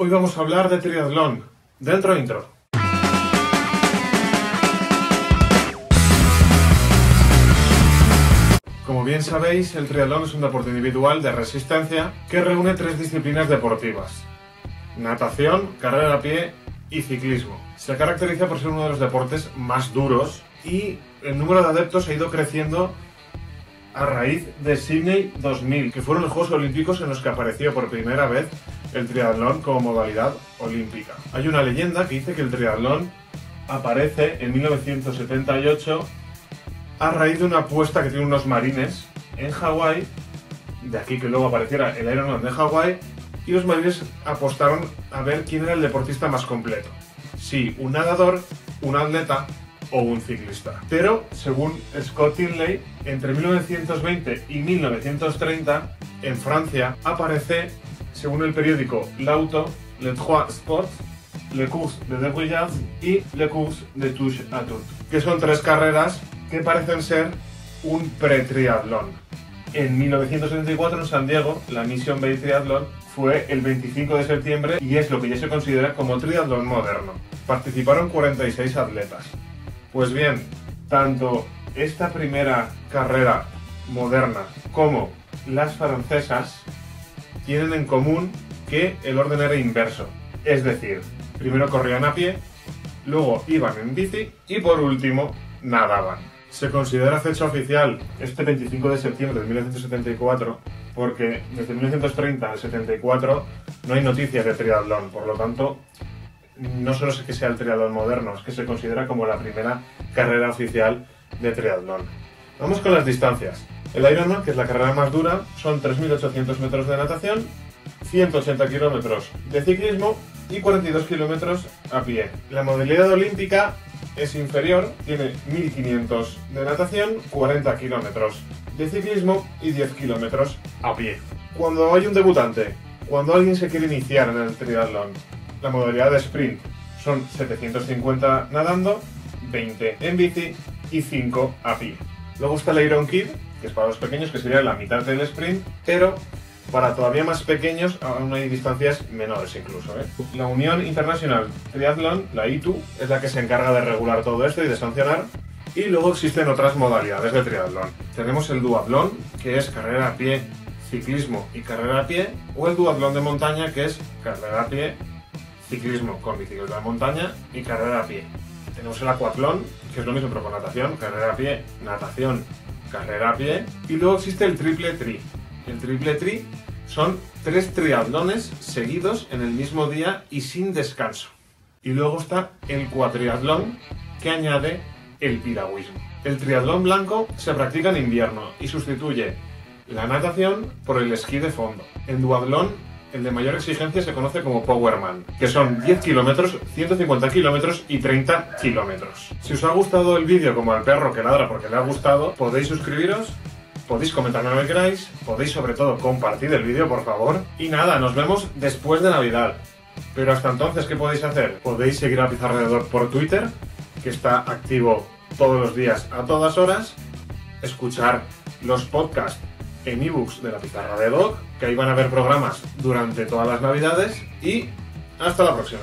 Hoy vamos a hablar de triatlón. Dentro intro. Como bien sabéis, el triatlón es un deporte individual de resistencia que reúne tres disciplinas deportivas. Natación, carrera a pie y ciclismo. Se caracteriza por ser uno de los deportes más duros y el número de adeptos ha ido creciendo a raíz de Sydney 2000, que fueron los Juegos Olímpicos en los que apareció por primera vez el triatlón como modalidad olímpica. Hay una leyenda que dice que el triatlón aparece en 1978 a raíz de una apuesta que tienen unos marines en Hawái, de aquí que luego apareciera el Ironman de Hawái, y los marines apostaron a ver quién era el deportista más completo. Si un nadador, un atleta o un ciclista. Pero, según Scott Tinley, entre 1920 y 1930, en Francia, aparece, según el periódico L'Auto, Le Trois Sports, Le Course de Débrouillard y Le Course de Touche à que son tres carreras que parecen ser un pre-triatlón. En 1974 en San Diego, la Mission Bay Triathlon fue el 25 de septiembre y es lo que ya se considera como triatlón moderno. Participaron 46 atletas. Pues bien, tanto esta primera carrera moderna como las francesas tienen en común que el orden era inverso. Es decir, primero corrían a pie, luego iban en bici y por último nadaban. Se considera fecha oficial este 25 de septiembre de 1974 porque desde 1930 al 74 no hay noticias de triatlón, por lo tanto no solo es que sea el triatlón moderno, es que se considera como la primera carrera oficial de triatlón. Vamos con las distancias. El Ironman, que es la carrera más dura, son 3.800 metros de natación, 180 kilómetros de ciclismo y 42 kilómetros a pie. La modalidad olímpica es inferior, tiene 1500 de natación, 40 kilómetros de ciclismo y 10 kilómetros a pie. Cuando hay un debutante, cuando alguien se quiere iniciar en el triatlón, la modalidad de sprint son 750 nadando, 20 en bici y 5 a pie. Luego está el Iron Kid, que es para los pequeños, que sería la mitad del sprint, pero para todavía más pequeños aún hay distancias menores incluso. ¿eh? La Unión Internacional Triathlon, la ITU, es la que se encarga de regular todo esto y de sancionar. Y luego existen otras modalidades de triatlón. Tenemos el duatlón, que es carrera a pie, ciclismo y carrera a pie, o el duatlón de montaña, que es carrera a pie, ciclismo con bicicleta de montaña y carrera a pie. Tenemos el acuatlón, que es lo mismo pero con natación, carrera a pie, natación, carrera a pie. Y luego existe el triple tri. El triple tri son tres triatlones seguidos en el mismo día y sin descanso. Y luego está el cuatriatlón, que añade el piragüismo. El triatlón blanco se practica en invierno y sustituye la natación por el esquí de fondo. En duatlón el de mayor exigencia se conoce como Powerman, que son 10 kilómetros, 150 kilómetros y 30 kilómetros. Si os ha gustado el vídeo como al perro que ladra porque le ha gustado, podéis suscribiros, podéis comentarme lo que queráis, podéis sobre todo compartir el vídeo por favor. Y nada, nos vemos después de Navidad. Pero hasta entonces, ¿qué podéis hacer? Podéis seguir a Pizarredor por Twitter, que está activo todos los días a todas horas, escuchar los podcasts en ebooks de la pizarra de Doc, que ahí van a haber programas durante todas las navidades y hasta la próxima.